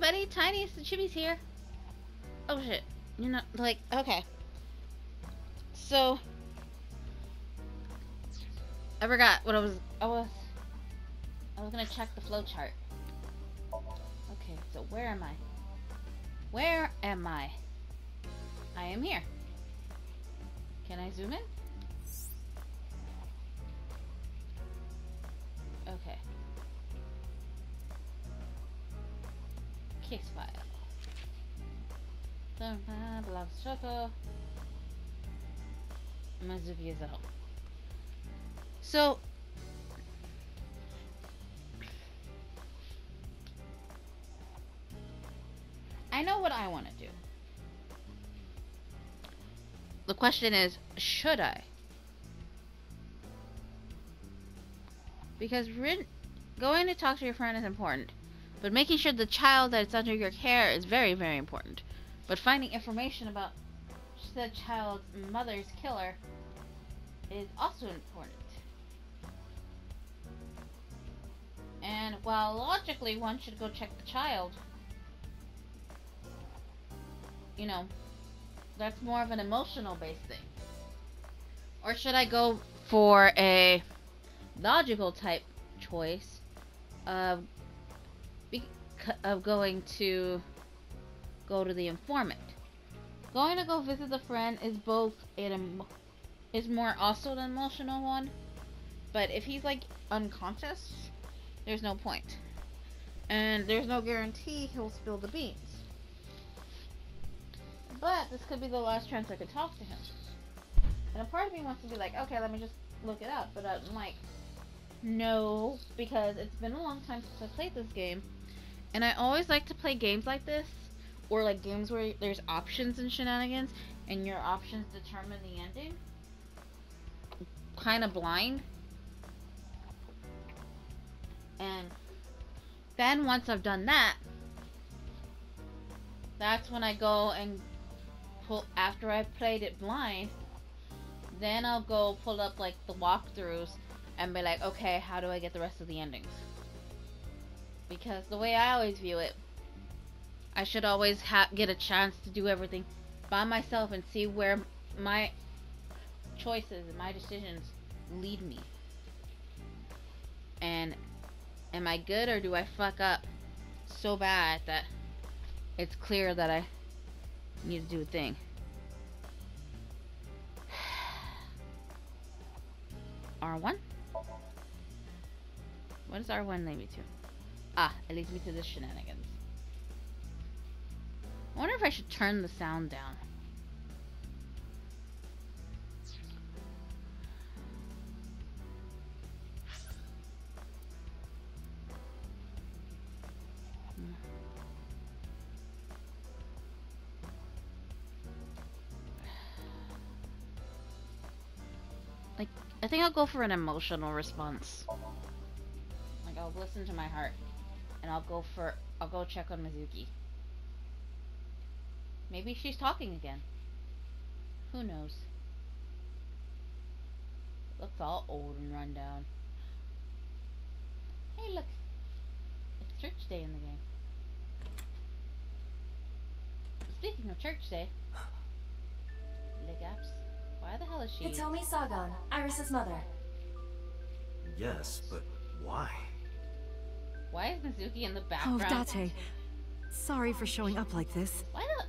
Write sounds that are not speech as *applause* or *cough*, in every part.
everybody. Tiny the Chibi's here. Oh shit. You're not like okay. So I forgot what I was I was I was gonna check the flow chart. Okay, so where am I? Where am I? I am here. Can I zoom in? Case file. Dun, belongs to Shoko. Mizuki is out. So, I know what I want to do. The question is, should I? Because going to talk to your friend is important, but making sure the child that's under your care is very, very important. But finding information about the child's mother's killer is also important. And while logically one should go check the child, you know, that's more of an emotional based thing. Or should I go for a logical type choice of of going to go to the informant? Going to go visit the friend is both an is more also an emotional one, but if he's like unconscious, there's no. And there's no guarantee he'll spill the beans. But this could be the last chance I could talk to him. And a part of me wants to be like, okay, let me just look it up. But I'm like, no, because it's been a long time since I played this game. And I always like to play games like this, or like games where there's options and shenanigans, and your options determine the ending. Kind of blind. And then once I've done that, that's when I go and pull after I've played it blind. Then I'll go pull up like the walkthroughs and be like, okay, how do I get the rest of the endings? Because the way I always view it, I should always get a chance to do everything by myself and see where my choices and my decisions lead me. And am I good or do I fuck up so bad that it's clear that I need to do a thing? *sighs* R1? What does R1 lead me to? Ah, it leads me to the shenanigans. I wonder if I should turn the sound down. Like, I think I'll go for an emotional response. Like, I'll listen to my heart. And I'll go for, I'll go check on Mizuki. Maybe she's talking again. Who knows? Looks all old and run down. Hey, look. It's church day in the game. Speaking of church day, Ligaps, why the hell is she? Hitomi Sagan, Iris's mother. Yes, but why? Why is Mizuki in the Oh, background? Date. Sorry for showing up like this. Why the?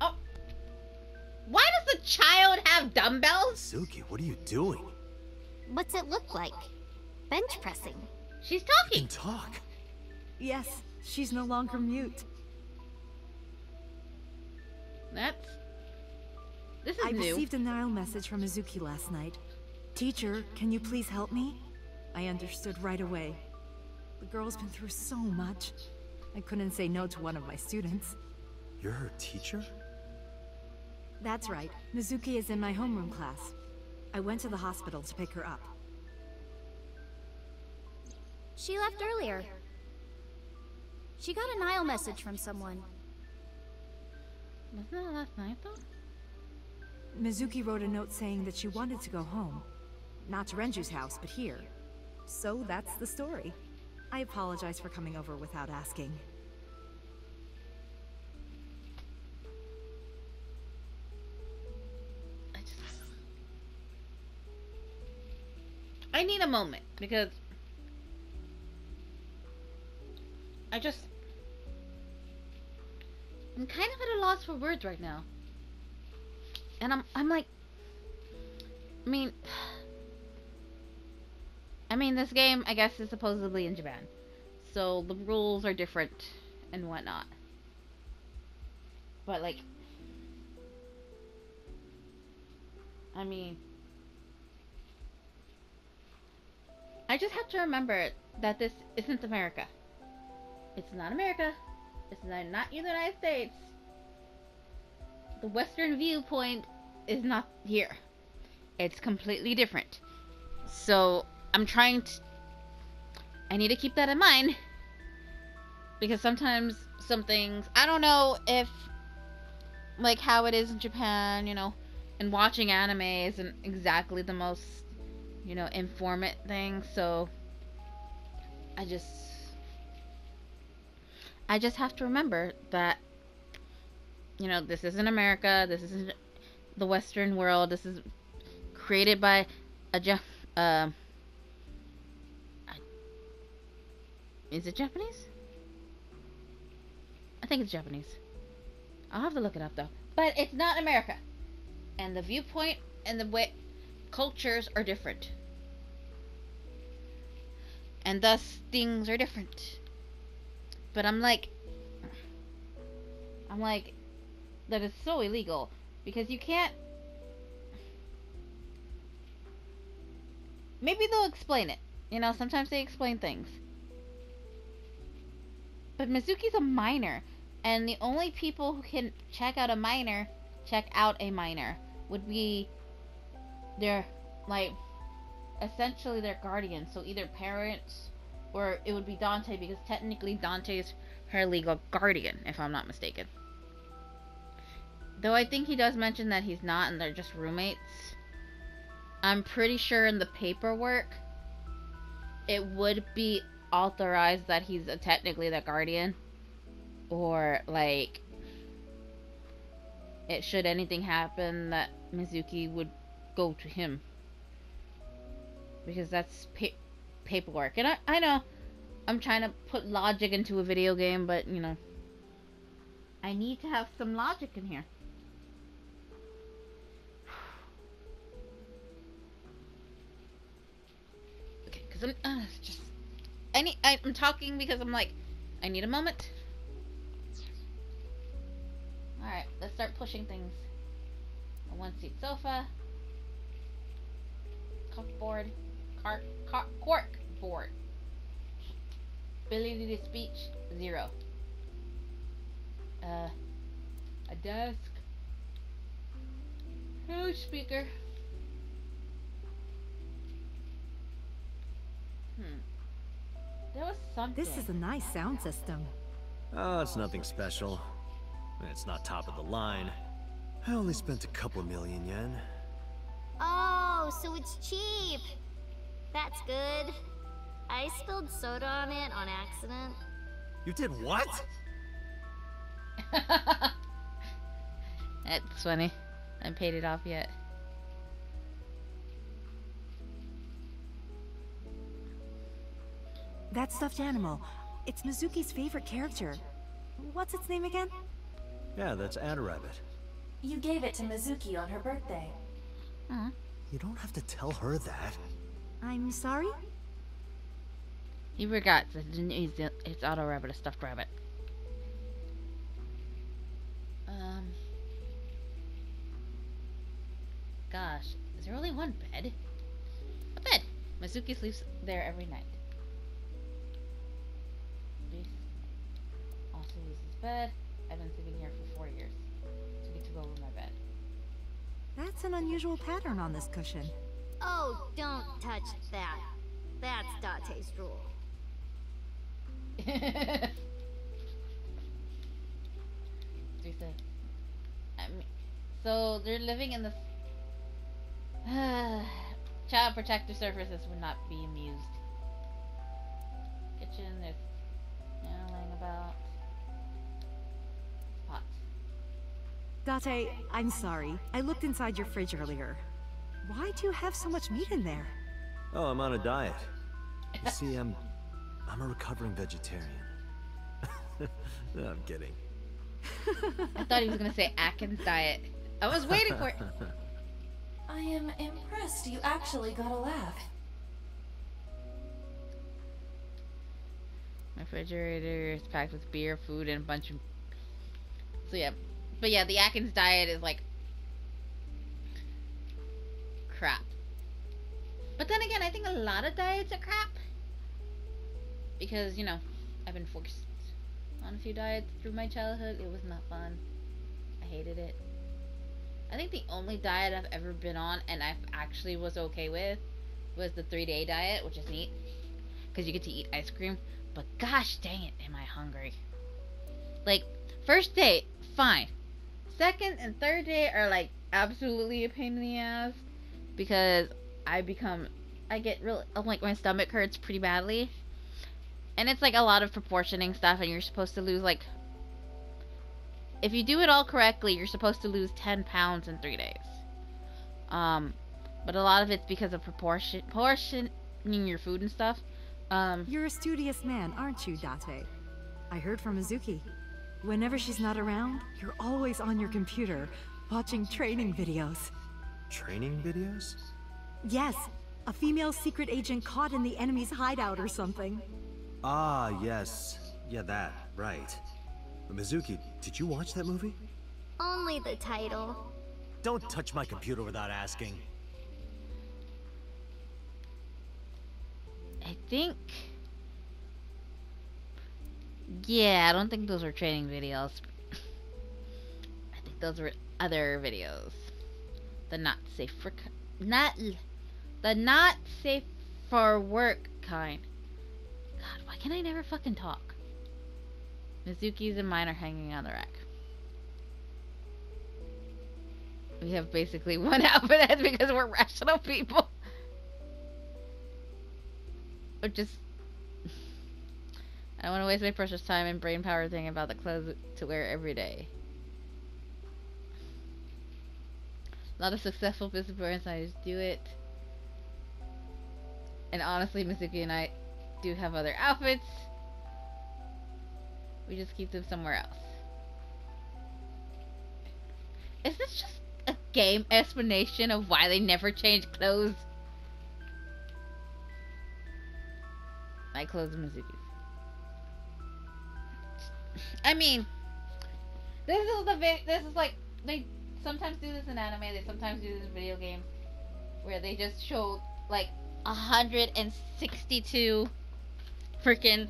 Oh, why does the child have dumbbells? Suki, what are you doing? What's it look like? Bench pressing. She's talking. can talk. Yes, she's no longer mute. That's. This is I new. received a Nile message from Mizuki last night. Teacher, can you please help me? I understood right away. The girl's been through so much. I couldn't say no to one of my students. You're her teacher? That's right. Mizuki is in my homeroom class. I went to the hospital to pick her up. She left earlier. She got a Nile message from someone. Wasn't that last night though? Mizuki wrote a note saying that she wanted to go home. Not to Renju's house, but here. So that's the story. I apologize for coming over without asking. I just... I need a moment, because... I just... I'm kind of at a loss for words right now. And I'm, I'm like... I mean... I mean this game I guess is supposedly in Japan. So the rules are different and whatnot. But like I mean I just have to remember that this isn't America. It's not America. It's not, not the United States. The Western viewpoint is not here. It's completely different. So I'm trying to. I need to keep that in mind. Because sometimes some things. I don't know if. Like how it is in Japan, you know. And watching anime isn't exactly the most you know, informant thing. So I just I just have to remember that you know, this isn't America, this isn't the western world. This is created by a Jeff uh, Is it Japanese? I think it's Japanese. I'll have to look it up though. But it's not America. And the viewpoint and the way cultures are different. And thus things are different. But I'm like I'm like that is so illegal because you can't Maybe they'll explain it. You know, sometimes they explain things. But Mizuki's a minor, and the only people who can check out a minor, check out a minor, would be they're like essentially their guardians. So either parents or it would be Dante because technically Dante is her legal guardian, if I'm not mistaken. Though I think he does mention that he's not and they're just roommates. I'm pretty sure in the paperwork it would be authorized that he's a, technically the guardian. Or like it should anything happen that Mizuki would go to him? Because that's pa- paperwork. And I, I know i'm trying to put logic into a video game but you know i need to have some logic in here. *sighs* Okay because i'm uh, just i need I, i'm talking because i'm like i need a moment all right let's start pushing things a one seat sofa board, car, car, cork board. Ability to speech, zero. Uh, a desk. Huge speaker. Hmm. There was something. This is a nice sound system. Oh, it's nothing special. It's not top of the line. I only spent a couple million yen. Oh, so it's cheap. That's good. I spilled soda on it on accident. You did what? *laughs* That's funny. I haven't paid it off yet. That stuffed animal. It's Mizuki's favorite character. What's its name again? Yeah, that's Adarabbit. You gave it to Mizuki on her birthday. Huh? You don't have to tell her that. I'm sorry? He forgot that it's, it's auto rabbit, a stuffed rabbit. Um. Gosh, is there only one bed? A bed. Mizuki sleeps there every night. Bed. I've been sleeping here for four years. So we took over my bed. That's an unusual pattern on this cushion. Oh, don't touch that. That's Date's rule. *laughs* Teresa. I mean, so they're living in this. *sighs* Child protective services would not be amused. Kitchen, there's yelling about Date, I'm sorry. I looked inside your fridge earlier. Why do you have so much meat in there? Oh, I'm on a diet. You see, I'm... I'm a recovering vegetarian. *laughs* no, I'm kidding. *laughs* I thought he was gonna say Atkins diet. I was waiting for it. *laughs* I am impressed you actually got a laugh. My refrigerator is packed with beer, food, and a bunch of. So yeah, but yeah, the Atkins diet is like crap. But then again, I think a lot of diets are crap because you know I've been forced on a few diets through my childhood. It was not fun. I hated it. I think the only diet I've ever been on and I actually was okay with was the three day diet, which is neat because you get to eat ice cream. But gosh dang it, am I hungry? Like, first day, fine. Second and third day are like absolutely a pain in the ass because I become, I get really, like my stomach hurts pretty badly. And it's like a lot of proportioning stuff, and you're supposed to lose like, if you do it all correctly, you're supposed to lose 10 pounds in three days. Um, but a lot of it's because of proportion, portioning your food and stuff. Um, You're a studious man, aren't you, Date? I heard from Mizuki. Whenever she's not around, you're always on your computer, watching training videos. Training videos? Yes, a female secret agent caught in the enemy's hideout or something. Ah, yes. Yeah, that. Right. Mizuki, did you watch that movie? Only the title. Don't touch my computer without asking. I think. Yeah, I don't think those were training videos. I think those were other videos. The not safe for not the not safe for work kind. God, why can I never fucking talk? Mizuki's and mine are hanging on the rack. We have basically *laughs* one outfit *laughs* because we're rational people. Or just I don't want to waste my precious time and brain power thinking about the clothes to wear every day. A lot of successful business organizers do it. And honestly, Mizuki and I do have other outfits. We just keep them somewhere else. Is this just a game explanation of why they never change clothes? My clothes are Mizuki's. I mean, this is the vi- this is like they sometimes do this in anime. They sometimes do this in video games, where they just show like hundred and sixty-two freaking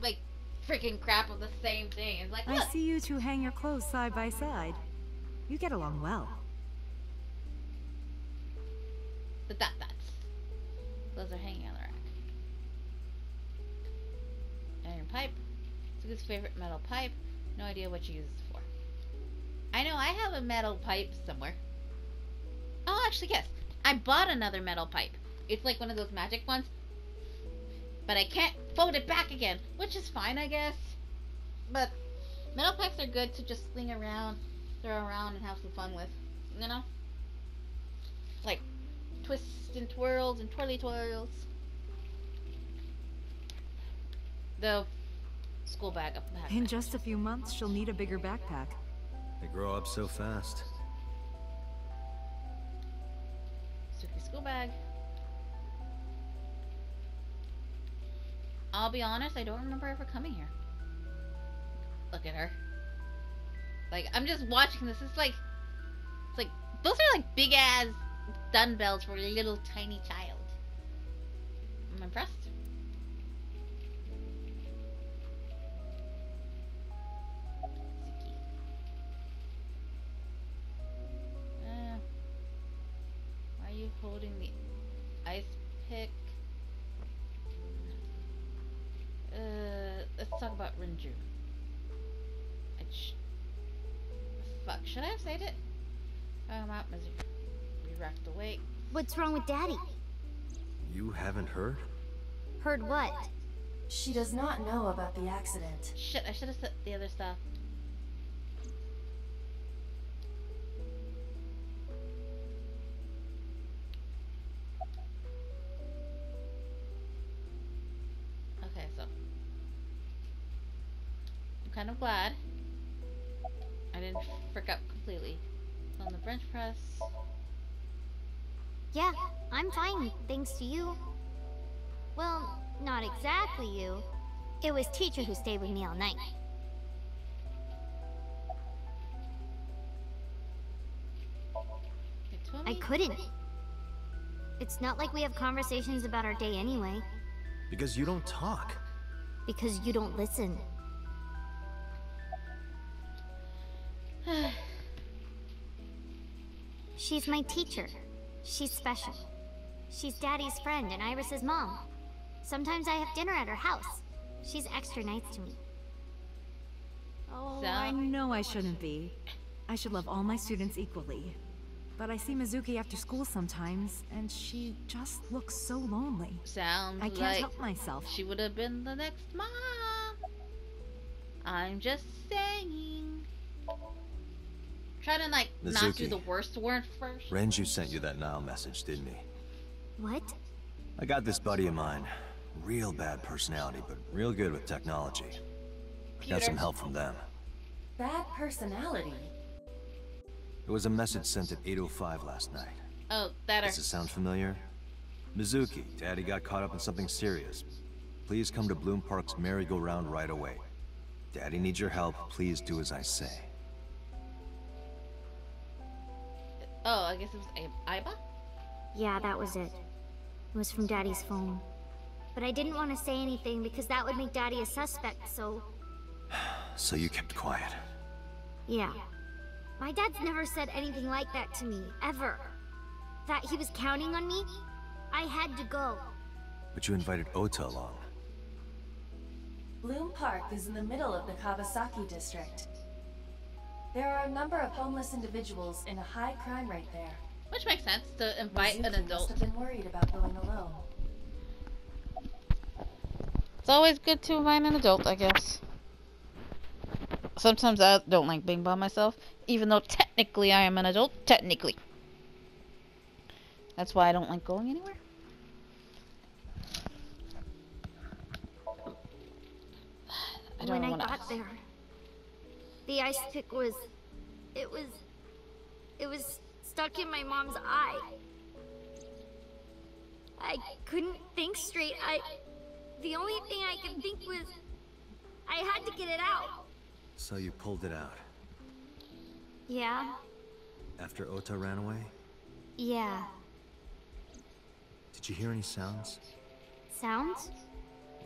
like freaking crap of the same thing. It's like I see you two hang your clothes side by side. You get along well. the dot dots. Those are hanging on the rack. Iron pipe. His favorite metal pipe. No idea what you use it for. I know I have a metal pipe somewhere. Oh, actually, yes. I bought another metal pipe. It's like one of those magic ones. But I can't fold it back again, which is fine, I guess. But metal pipes are good to just sling around, throw around, and have some fun with. You know? Like twists and twirls and twirly twirls. The school bag up back. In just a few months, she'll need a bigger backpack. They grow up so fast. Suki school bag. I'll be honest, I don't remember ever coming here. Look at her. Like, I'm just watching this. It's like, it's like, those are like big ass dumbbells for a little tiny child. I'm impressed. Holding the ice pick? Uh, let's talk about Renju. I sh- Fuck, should I have said it? I'm out, Mizuki. We racked awake. What's wrong with Daddy? You haven't heard? Heard what? She does not know about the accident. Shit, I should have said the other stuff. Glad. I didn't frick up completely. On the bench press. Yeah, I'm fine, thanks to you. Well, not exactly you. It was teacher who stayed with me all night. I couldn't. It's not like we have conversations about our day anyway, Because you don't talk. because you don't listen. She's my teacher. She's special. She's Daddy's friend and Iris's mom. Sometimes I have dinner at her house. She's extra nice to me. Oh, So- I know I shouldn't be. I should love all my students equally. But I see Mizuki after school sometimes, and she just looks so lonely. Sounds I can't like help myself. she would have been the next mom. I'm just saying. Try to like not do the worst word first. Renju sent you that Nile message, didn't he? What? I got this buddy of mine. Real bad personality, but real good with technology. I got some help from them. Bad personality. It was a message sent at 8.05 last night. Oh, that Does it sound familiar? Mizuki, Daddy got caught up in something serious. Please come to Bloom Park's merry-go-round right away. Daddy needs your help. Please do as I say. Oh, I guess it was I- Iba. Yeah, that was it. It was from Daddy's phone. But I didn't want to say anything because that would make Daddy a suspect, so *sighs* So you kept quiet. yeah. My dad's never said anything like that to me, ever. That he was counting on me? I had to go. But you invited Ota along. Bloom Park is in the middle of the Kawasaki district. There are a number of homeless individuals and a high crime rate there. Which makes sense to invite an Mizuki adult. must have been worried about going alone. It's always good to invite an adult, I guess. Sometimes I don't like being by myself, even though technically I am an adult. Technically. That's why I don't like going anywhere. *sighs* I don't when I got there, the ice pick was. It was. It was stuck in my mom's eye. I couldn't think straight. I. The only thing I could think was. I had to get it out. So you pulled it out. Yeah, After Ota ran away? yeah. Did you hear any sounds? Sounds?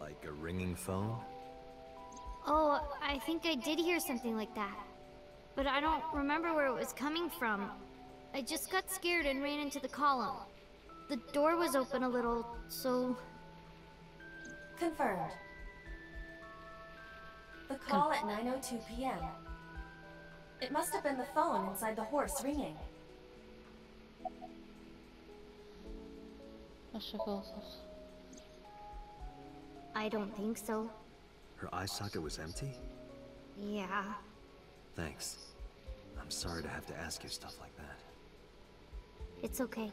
Like a ringing phone? Oh, I think I did hear something like that. But I don't remember where it was coming from. I just got scared and ran into the column. The door was open a little, so. Confirmed. The call at 9.02 p.m. It must have been the phone inside the horse ringing. I don't think so. Her eye socket was empty? Yeah. Thanks. I'm sorry to have to ask you stuff like that. It's okay.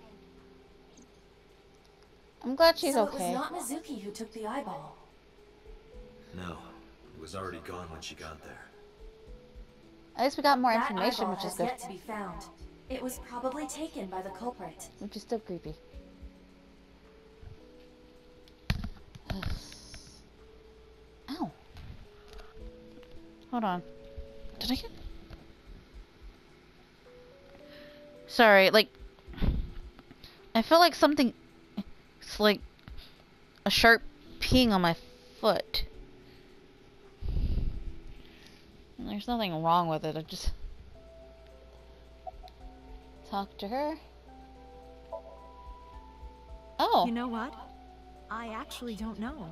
I'm glad she's so okay. it was not Mizuki who took the eyeball. No, it was already gone when she got there. At least we got more that information, which is good. yet to be found. It was probably taken by the culprit. Which is still creepy. Hold on. Did I get... Sorry, like... I feel like something... It's like... A sharp ping on my foot. There's nothing wrong with it, I just... Talk to her. Oh. You know what? I actually don't know.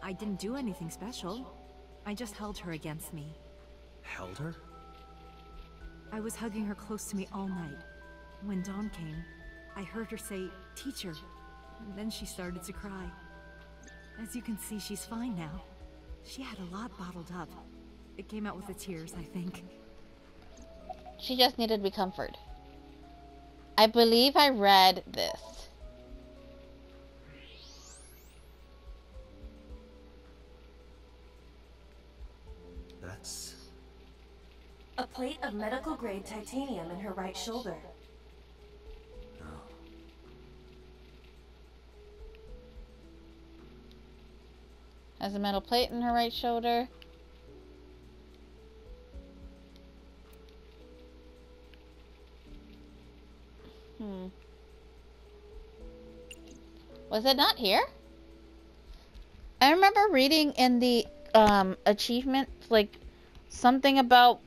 I didn't do anything special. I just held her against me. Held her? I was hugging her close to me all night. When dawn came, I heard her say, Teacher, and then she started to cry. As you can see, she's fine now. She had a lot bottled up. It came out with the tears, I think. She just needed to be comforted. I believe I read this. Plate of medical grade titanium in her right shoulder. Has a metal plate in her right shoulder. Hmm. Was it not here? I remember reading in the um achievement like something about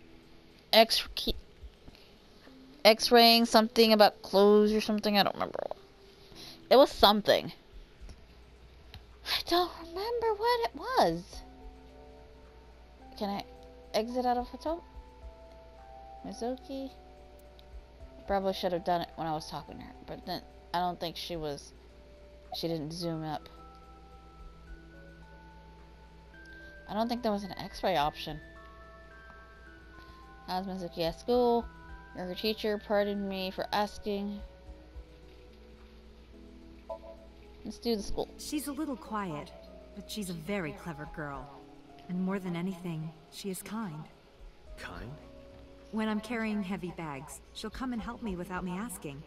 X X-raying something about clothes or something. I don't remember. It was something. I don't remember what it was. Can I exit out of hotel? Mizuki? Probably should have done it when I was talking to her, but then I don't think she was. She didn't zoom up. I don't think there was an x-ray option. How's Mizuki at school? Your teacher, pardoned me for asking. Let's do the school. She's a little quiet, but she's a very clever girl. And more than anything, she is kind. Kind? When I'm carrying heavy bags, she'll come and help me without me asking.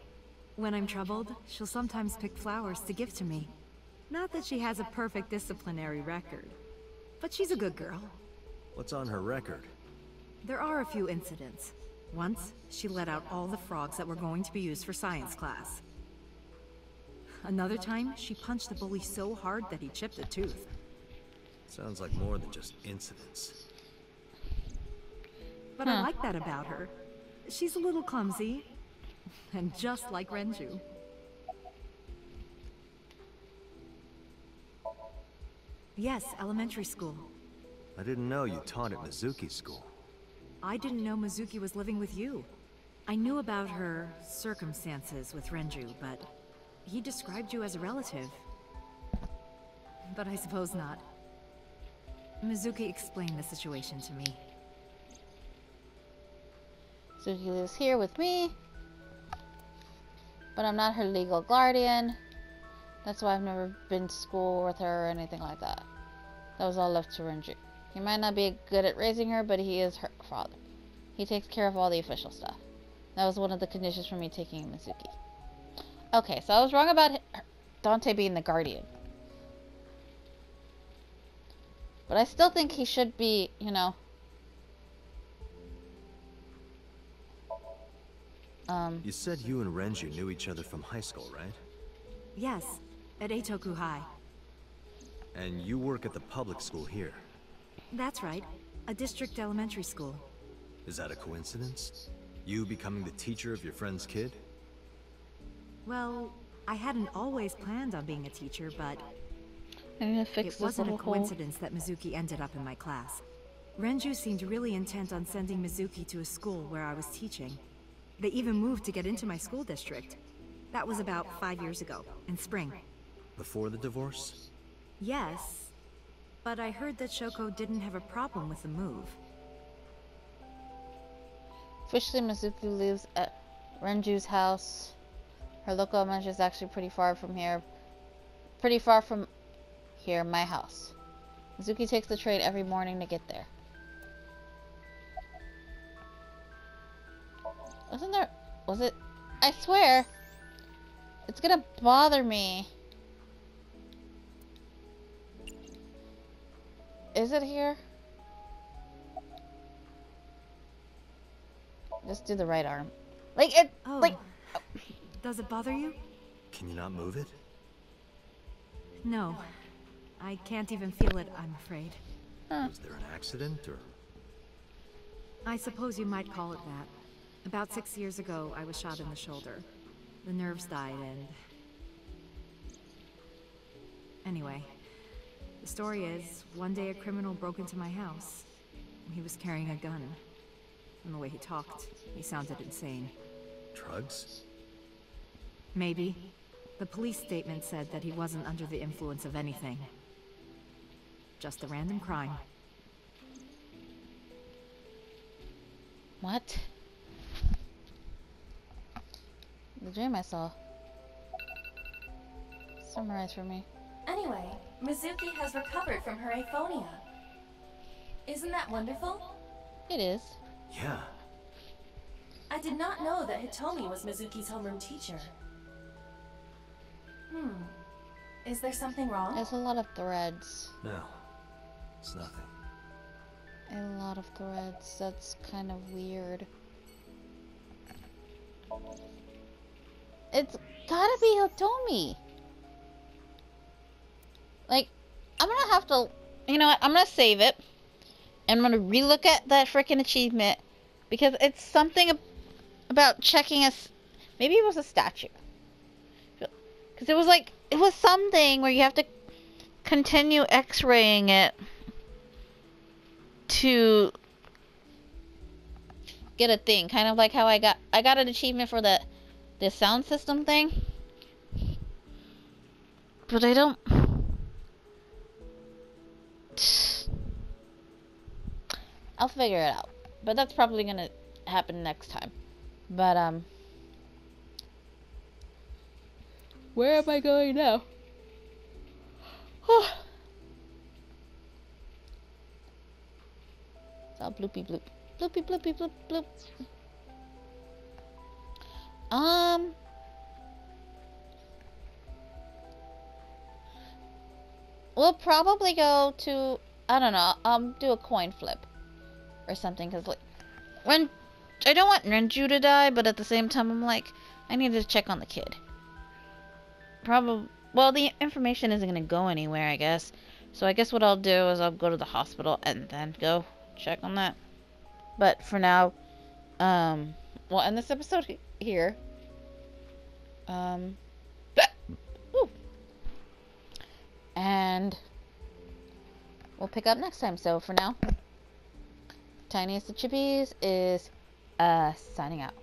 When I'm troubled, she'll sometimes pick flowers to give to me. Not that she has a perfect disciplinary record, but she's a good girl. What's on her record? There are a few incidents. Once, she let out all the frogs that were going to be used for science class. Another time, she punched the bully so hard that he chipped a tooth. Sounds like more than just incidents. But I like that about her. She's a little clumsy, and just like Renju. Yes, elementary school. I didn't know you taught at Mizuki School. I didn't know Mizuki was living with you. I knew about her circumstances with Renju, but he described you as a relative. But I suppose not. Mizuki explained the situation to me. Suki lives here with me. But I'm not her legal guardian. That's why I've never been to school with her or anything like that. That was all left to Renju. He might not be good at raising her, but he is her father. He takes care of all the official stuff. That was one of the conditions for me taking Mizuki. Okay, so I was wrong about Dante being the guardian. But I still think he should be, you know, Um, You said you and Renju knew each other from high school, right? Yes, at Eitoku High. And you work at the public school here. That's right, a district elementary school. Is that a coincidence? You becoming the teacher of your friend's kid? Well, I hadn't always planned on being a teacher, but I need to fix it this wasn't a little hole. coincidence that Mizuki ended up in my class. Renju seemed really intent on sending Mizuki to a school where I was teaching. They even moved to get into my school district. That was about five years ago, in spring. Before the divorce? Yes, but I heard that Shoko didn't have a problem with the move. Officially, Mizuki lives at Renju's house. Her local elementary is actually pretty far from here. Pretty far from here, my house. Mizuki takes the train every morning to get there. Wasn't there... Was it... I swear... It's gonna bother me. Is it here? Just do the right arm. Like, it... Oh, Like... does it bother you? Can you not move it? No, I can't even feel it, I'm afraid. Was there an accident, or... I suppose you might call it that. About six years ago, I was shot in the shoulder. The nerves died and... Anyway, the story is, one day a criminal broke into my house. He was carrying a gun. From the way he talked, he sounded insane. Drugs? Maybe. The police statement said that he wasn't under the influence of anything. Just a random crime. What? The dream I saw. Summarize for me. Anyway, Mizuki has recovered from her aphonia. Isn't that wonderful? It is. Yeah. I did not know that Hitomi was Mizuki's homeroom teacher. Hmm. Is there something wrong? There's a lot of threads. No. It's nothing. A lot of threads. That's kind of weird. It's gotta be Hitomi. Like, I'm gonna have to. You know what? I'm gonna save it. And I'm gonna relook at that freaking achievement. Because it's something ab- about checking a. s- Maybe it was a statue. Because it was like. It was something where you have to continue x raying it to get a thing. Kind of like how I got I got an achievement for the the sound system thing. But I don't I'll figure it out. But that's probably to happen next time. But um Where am I going now? Oh. *sighs* It's all bloopy bloop. Bloopy bloopy bloop bloop. Um. We'll probably go to I don't know. Um, do a coin flip or something because like when I don't want Renju to die, but at the same time I'm like I need to check on the kid. Probably. Well, the information isn't gonna go anywhere, I guess. So I guess what I'll do is I'll go to the hospital and then go check on that. But for now, um, we'll end this episode he- here. Um, and we'll pick up next time. So for now, Tiniest of Chibis is uh signing out.